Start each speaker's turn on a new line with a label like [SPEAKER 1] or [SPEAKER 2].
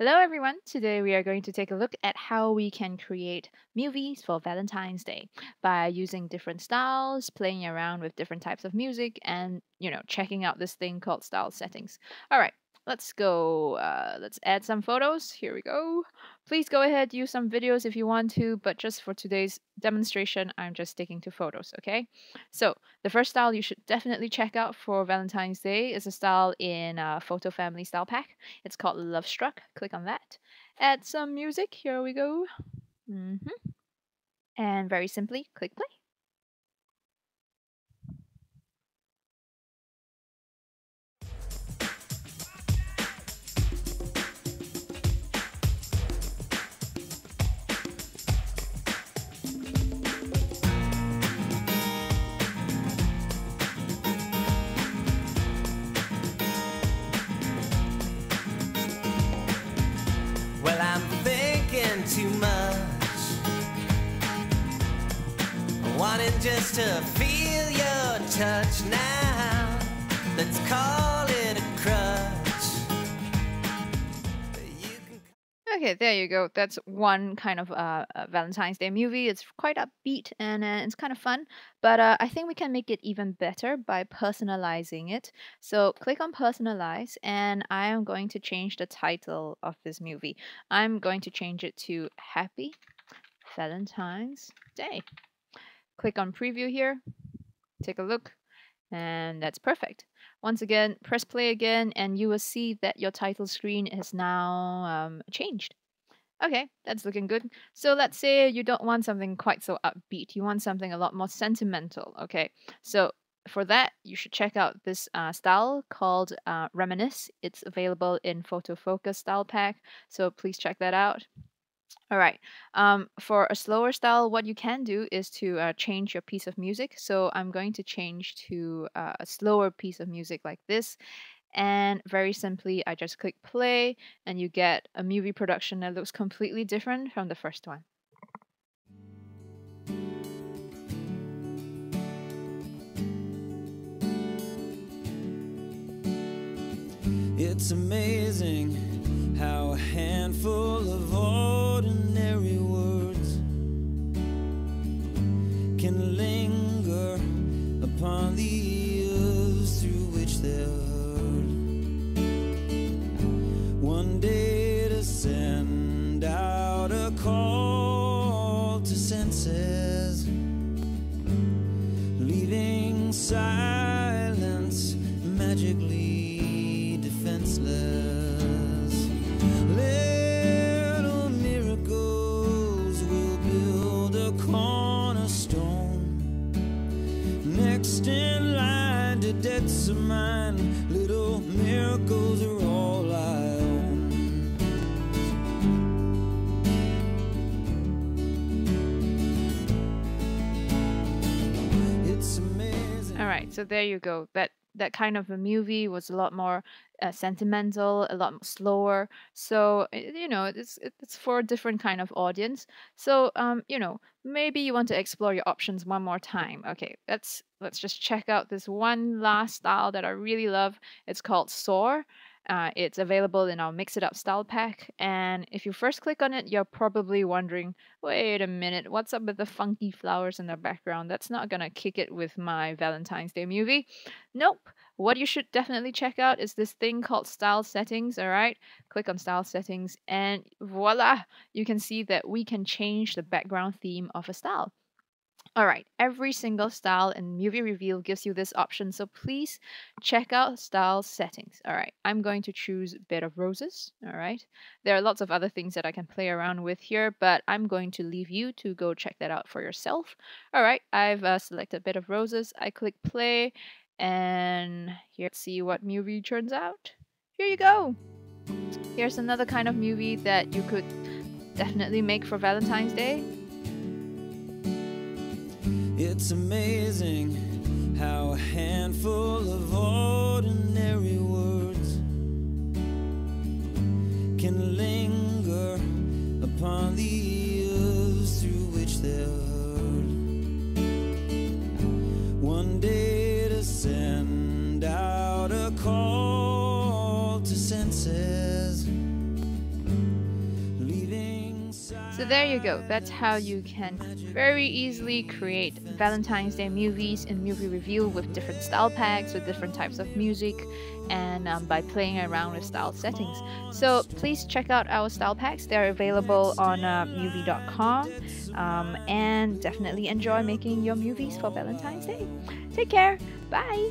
[SPEAKER 1] Hello everyone! Today we are going to take a look at how we can create movies for Valentine's Day by using different styles, playing around with different types of music, and you know, checking out this thing called style settings. Alright, let's go. Uh, let's add some photos. Here we go. Please go ahead, use some videos if you want to, but just for today's demonstration, I'm just sticking to photos, okay? So the first style you should definitely check out for Valentine's Day is a style in uh, Photo Family Style Pack. It's called Love Struck. Click on that. Add some music. Here we go. Mm -hmm. And very simply, click play.
[SPEAKER 2] Too much. Wanting just to feel your touch now. Let's call
[SPEAKER 1] Okay, there you go. That's one kind of uh, Valentine's Day movie. It's quite upbeat and uh, it's kind of fun, but uh, I think we can make it even better by personalizing it. So click on personalize, and I am going to change the title of this movie. I'm going to change it to Happy Valentine's Day. Click on preview here, take a look, and that's perfect. Once again, press play again and you will see that your title screen is now um, changed. Okay, that's looking good. So let's say you don't want something quite so upbeat. You want something a lot more sentimental. Okay, so for that, you should check out this uh, style called uh, Reminisce. It's available in Photo Focus style pack, so please check that out. All right. Um, for a slower style, what you can do is to uh, change your piece of music. So I'm going to change to uh, a slower piece of music like this. And very simply, I just click play, and you get a movie production that looks completely different from the first one.
[SPEAKER 2] It's amazing how a handful of ordinary words can linger upon the ears through which they're heard. One day to send out a call to senses, leaving silence magically. next debts of mine. Little miracles are all I own. It's amazing.
[SPEAKER 1] All right, so there you go. That that kind of a movie was a lot more uh, sentimental, a lot slower. So you know, it's it's for a different kind of audience. So um, you know, maybe you want to explore your options one more time. Okay, let's let's just check out this one last style that I really love. It's called Soar. Uh, it's available in our Mix It Up style pack. And if you first click on it, you're probably wondering, wait a minute, what's up with the funky flowers in the background? That's not to kick it with my Valentine's Day movie. Nope. What you should definitely check out is this thing called style settings, all right? Click on style settings and voila, you can see that we can change the background theme of a style. All right, every single style in muvee Reveal gives you this option, so please check out style settings. All right, I'm going to choose Bed of Roses. All right, there are lots of other things that I can play around with here, but I'm going to leave you to go check that out for yourself. All right, I've uh, selected Bed of Roses. I click play, and here, see what movie turns out. Here you go. Here's another kind of movie that you could definitely make for Valentine's Day.
[SPEAKER 2] It's amazing how a handful of ordinary words can linger upon the ears through which they're heard. One day to send out a call to senses,
[SPEAKER 1] So there you go. That's how you can very easily create Valentine's Day movies and muvee Reveal with different style packs, with different types of music, and um, by playing around with style settings. So please check out our style packs. They're available on uh, muvee.com um, and definitely enjoy making your movies for Valentine's Day. Take care. Bye.